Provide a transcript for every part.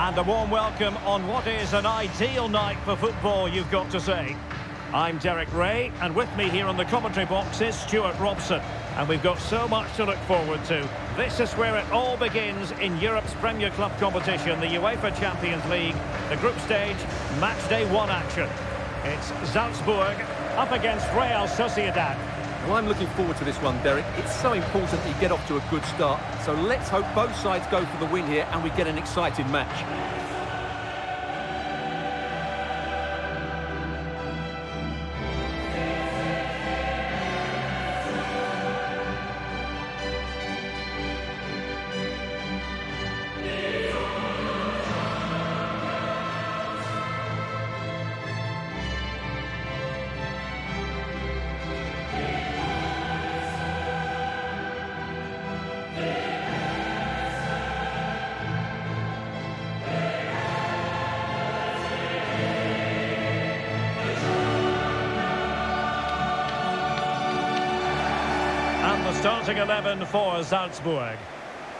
And a warm welcome on what is an ideal night for football, you've got to say. I'm Derek Ray, and with me here on the commentary box is Stuart Robson. And we've got so much to look forward to. This is where it all begins in Europe's Premier Club competition, the UEFA Champions League, the group stage, match day one action. It's Salzburg up against Real Sociedad. Well, I'm looking forward to this one, Derek. It's so important that you get off to a good start. So let's hope both sides go for the win here and we get an exciting match. Starting 11 for Salzburg.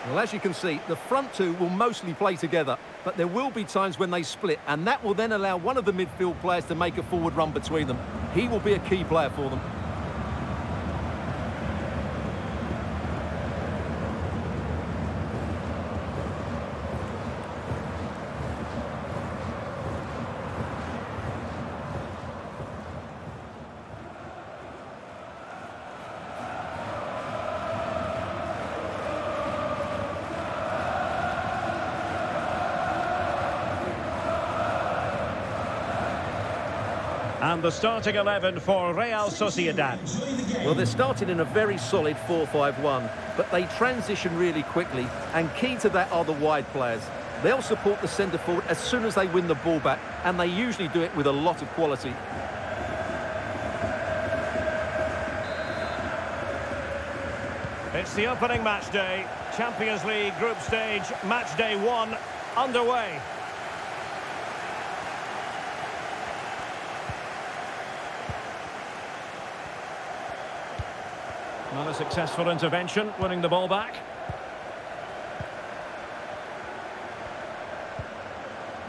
Well, as you can see, the front two will mostly play together, but there will be times when they split, and that will then allow one of the midfield players to make a forward run between them. He will be a key player for them. And the starting 11 for Real Sociedad. Well, they're starting in a very solid 4-5-1, but they transition really quickly, and key to that are the wide players. They'll support the centre forward as soon as they win the ball back, and they usually do it with a lot of quality. It's the opening match day. Champions League group stage, match day one, underway. Not a successful intervention, winning the ball back.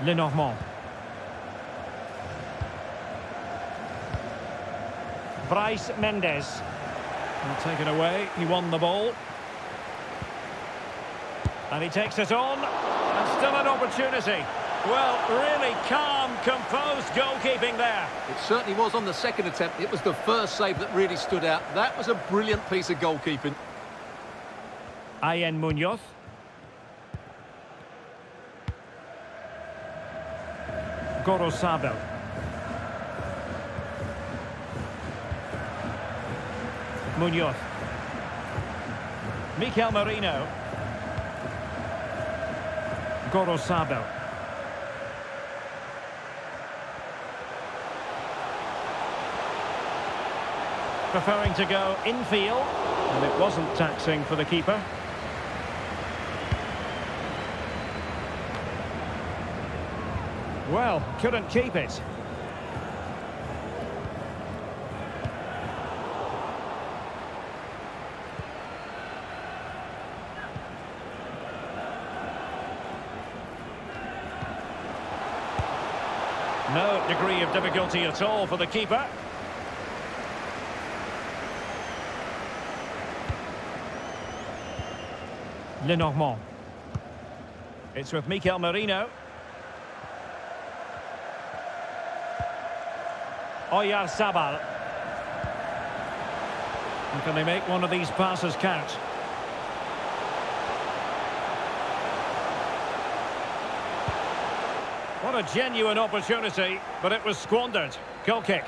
Lenormand. Brais Mendes. Will take it away. He won the ball. And he takes it on. And still an opportunity. Well, really calm, composed goalkeeping there. It certainly was on the second attempt. It was the first save that really stood out. That was a brilliant piece of goalkeeping. Aihen Munoz. Gorosabel. Munoz. Mikel Merino. Gorosabel. Preferring to go infield, and it wasn't taxing for the keeper. Well, couldn't keep it. No degree of difficulty at all for the keeper. Le Normand. It's with Mikel Merino. Oyarzabal. And can they make one of these passes count? What a genuine opportunity, but it was squandered. Goal kick.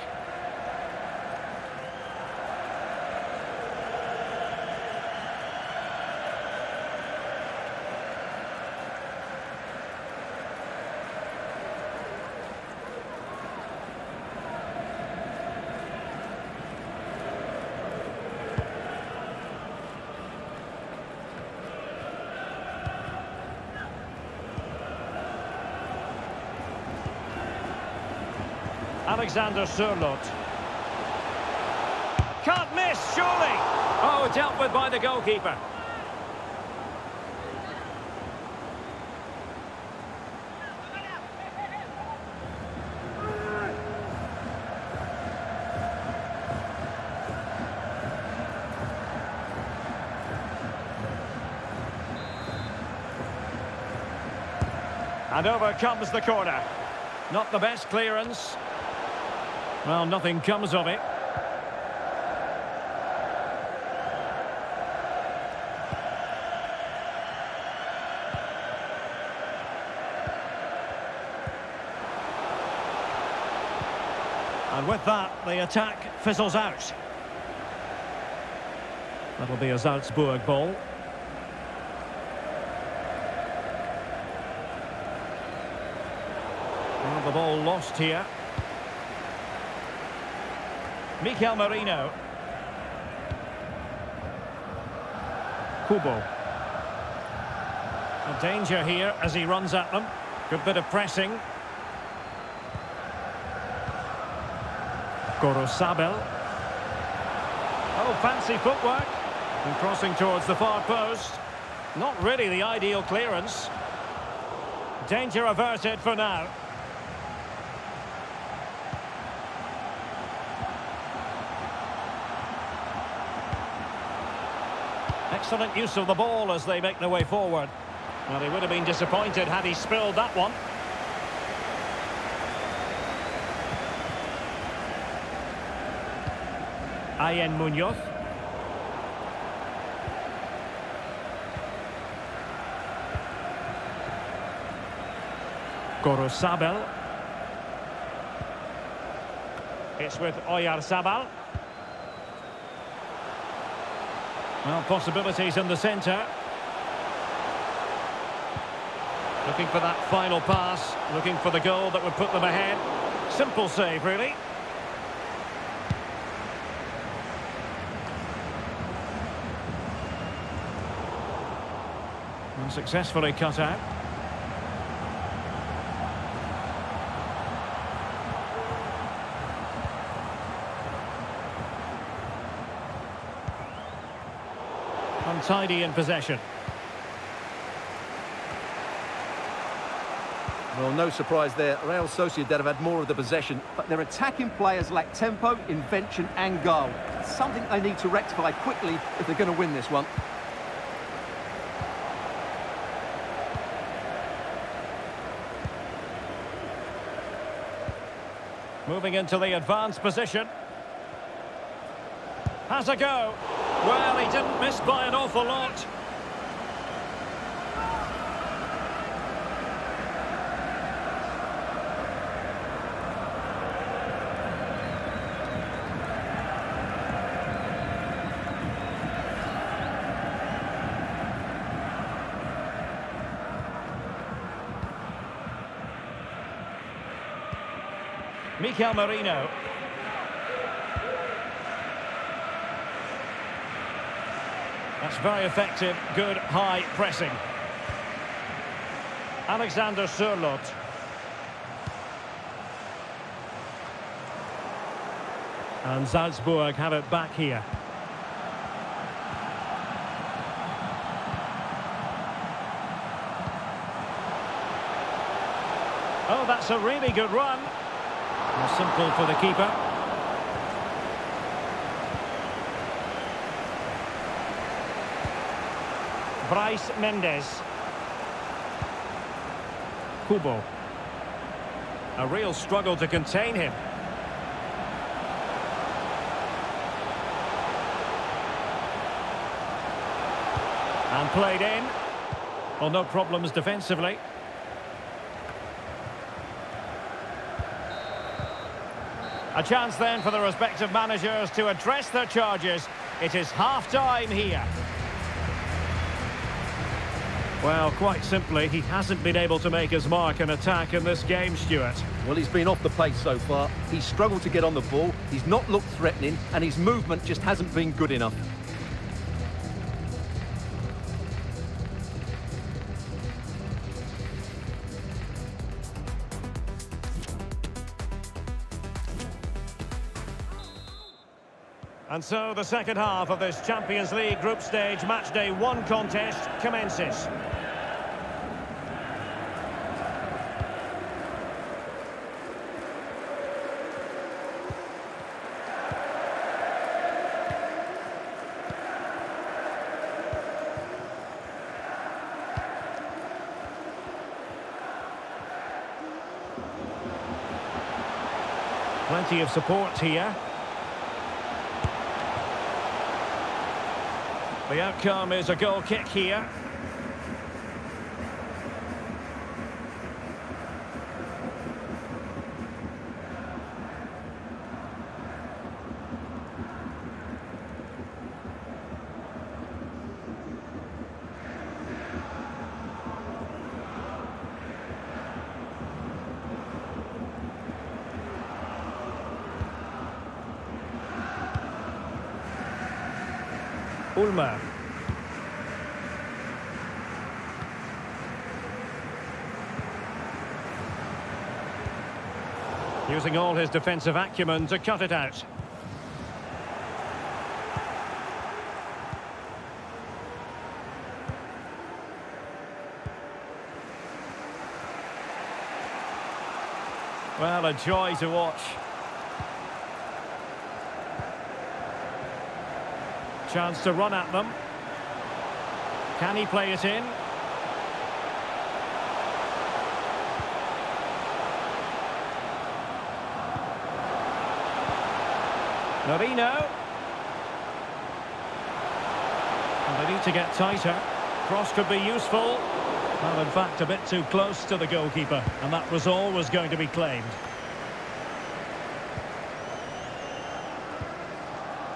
Alexander Sørloth. Can't miss, surely. Oh, dealt with by the goalkeeper. And over comes the corner. Not the best clearance. Well, nothing comes of it. And with that, the attack fizzles out. That'll be a Salzburg ball. The ball lost here. Mikel Merino. Kubo. A danger here as he runs at them. Good bit of pressing. Gorosabel. Oh, fancy footwork. And crossing towards the far post. Not really the ideal clearance. Danger averted for now. Excellent use of the ball as they make their way forward. Well, he would have been disappointed had he spilled that one. Aihen Munoz. Gorosabel. It's with Oyar Oyarzabal. Well, possibilities in the centre. Looking for that final pass, looking for the goal that would put them ahead. Simple save, really. And successfully cut out. Untidy in possession. Well, no surprise there. Real Sociedad have had more of the possession, but their attacking players lack tempo, invention and goal. It's something they need to rectify quickly if they're going to win this one. Moving into the advanced position. Has a go. Well, he didn't miss by an awful lot. Mikel Merino. Very effective, good high pressing. Alexander Sørloth. And Salzburg have it back here. Oh, that's a really good run. Simple for the keeper. Brais Mendes. Kubo. A real struggle to contain him. And played in. Well, no problems defensively. A chance then for the respective managers to address their charges. It is half-time here. Well, quite simply, he hasn't been able to make his mark in attack in this game, Stuart. Well, he's been off the pace so far. He's struggled to get on the ball, he's not looked threatening, and his movement just hasn't been good enough. And so the second half of this Champions League group stage matchday one contest commences. Plenty of support here. The outcome is a goal kick here. Ulmer. Using all his defensive acumen to cut it out. Well, a joy to watch. Chance to run at them. Can he play it in? Merino. And they need to get tighter. Cross could be useful. Well, in fact, a bit too close to the goalkeeper. And that was always going to be claimed.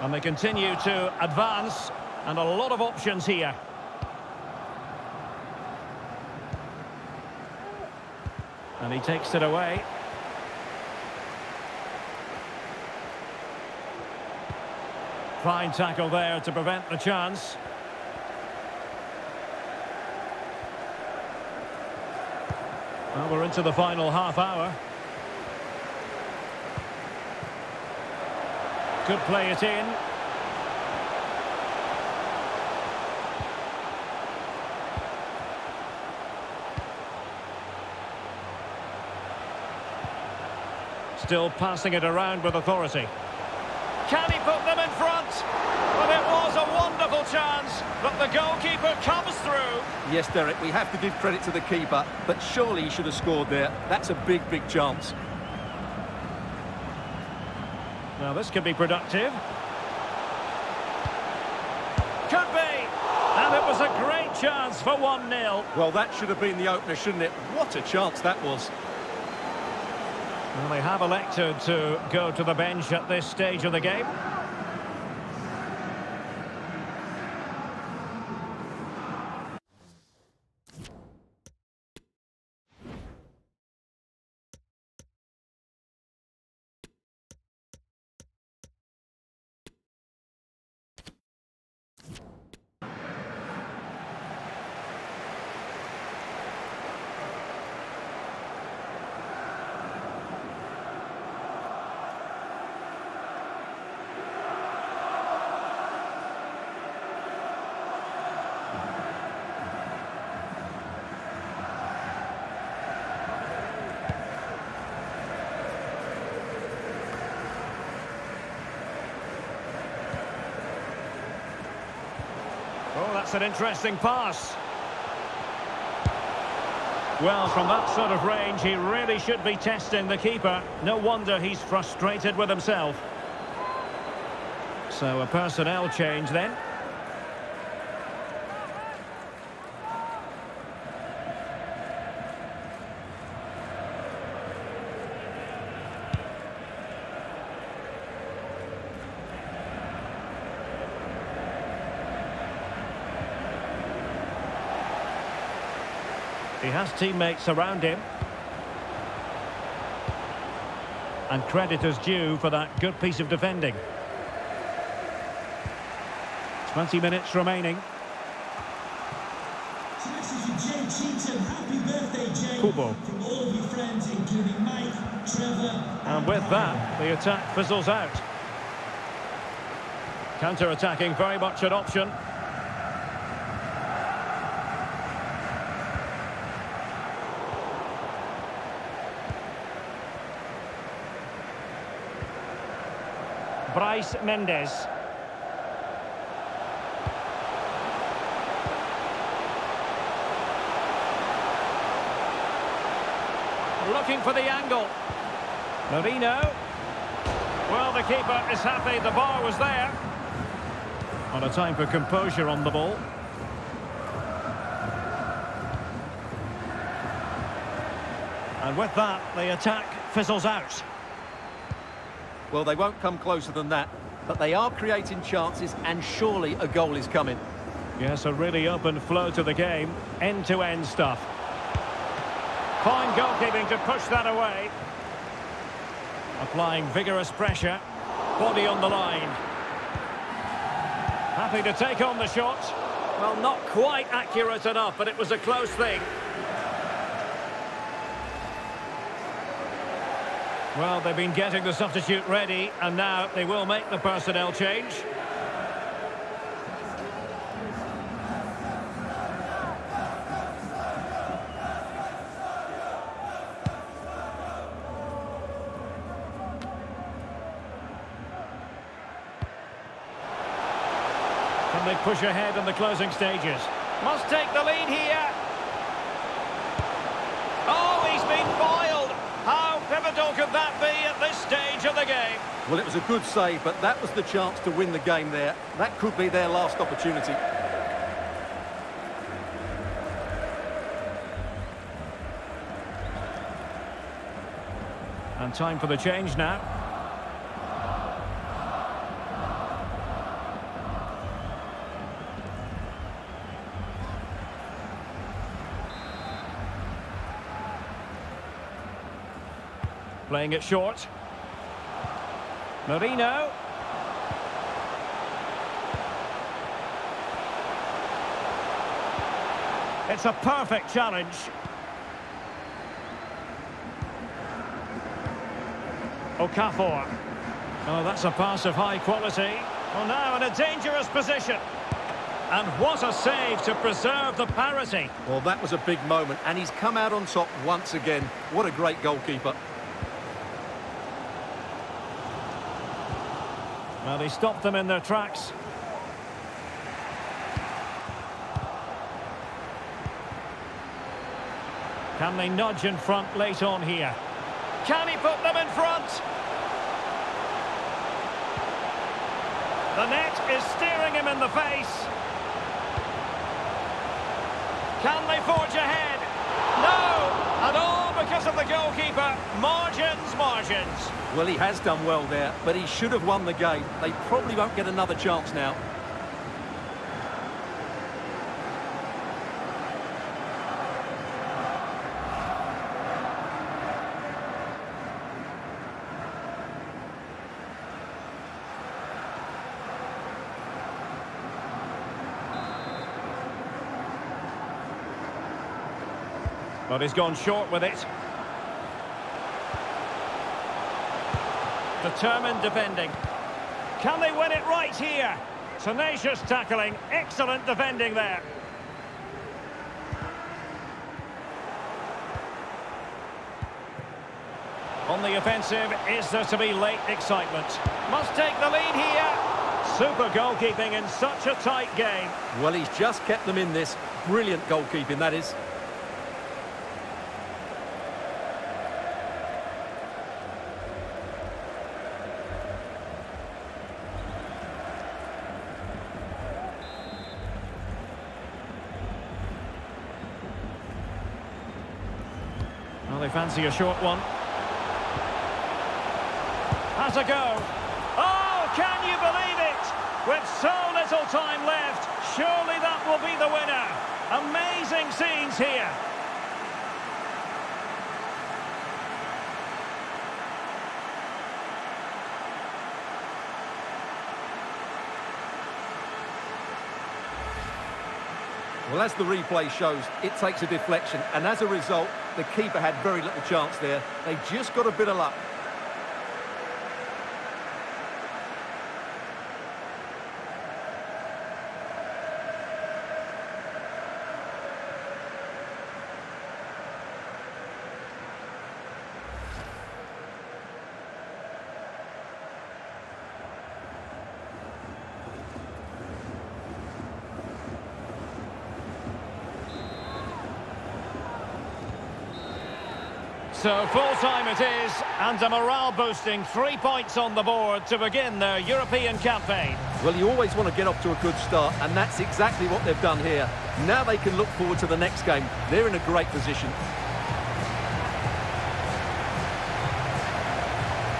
And they continue to advance. And a lot of options here. And he takes it away. Fine tackle there to prevent the chance. Well, we're into the final half hour. Could play it in. Still passing it around with authority. Can he put them in front? Well, it was a wonderful chance, but the goalkeeper comes through. Yes, Derek, we have to give credit to the keeper, but surely he should have scored there. That's a big, big chance. Now, this could be productive. Could be! And it was a great chance for 1-0. Well, that should have been the opener, shouldn't it? What a chance that was. Well, they have elected to go to the bench at this stage of the game. An interesting pass. Well, from that sort of range, he really should be testing the keeper. No wonder he's frustrated with himself. So a personnel change then. He has teammates around him. And credit is due for that good piece of defending. 20 minutes remaining. Kubo. And with that, the attack fizzles out. Counter-attacking, very much an option. Mendes. Looking for the angle. Merino. Well, the keeper is happy the bar was there. On a time for composure on the ball. And with that, the attack fizzles out. Well, they won't come closer than that, but they are creating chances, and surely a goal is coming. Yes, a really open flow to the game. End-to-end -end stuff. Fine goalkeeping to push that away. Applying vigorous pressure. Body on the line. Happy to take on the shot. Well, not quite accurate enough, but it was a close thing. Well, they've been getting the substitute ready, and now they will make the personnel change. Can they push ahead in the closing stages? Must take the lead here. Oh, he's been foiled. How pivotal could that of the game? Well, it was a good save, but that was the chance to win the game there. That could be their last opportunity. And time for the change now. Playing it short. Merino. It's a perfect challenge. Okafor. Oh, that's a pass of high quality. Well, now in a dangerous position. And what a save to preserve the parity. Well, that was a big moment, and he's come out on top once again. What a great goalkeeper. Well, they stopped them in their tracks. Can they nudge in front late on here? Can he put them in front? The net is steering him in the face. Can they forge ahead? No! And all because of the goalkeeper. Margins, margins. Well, he has done well there, but he should have won the game. They probably won't get another chance now. But he's gone short with it. Determined defending. Can they win it right here? Tenacious tackling, excellent defending there. On the offensive, is there to be late excitement? Must take the lead here. Super goalkeeping in such a tight game. Well, he's just kept them in this. Brilliant goalkeeping, that is. Fancy a short one. Has a go. Oh, can you believe it? With so little time left, surely that will be the winner. Amazing scenes here. Well, as the replay shows, it takes a deflection, and as a result, the keeper had very little chance there. They just got a bit of luck. So full time it is, and a morale boosting three points on the board to begin their European campaign. Well, you always want to get off to a good start, and that's exactly what they've done here. Now they can look forward to the next game. They're in a great position.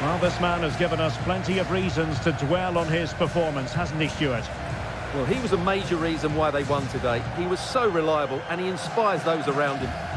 Well, this man has given us plenty of reasons to dwell on his performance, hasn't he, Stuart? Well, he was a major reason why they won today. He was so reliable, and he inspires those around him.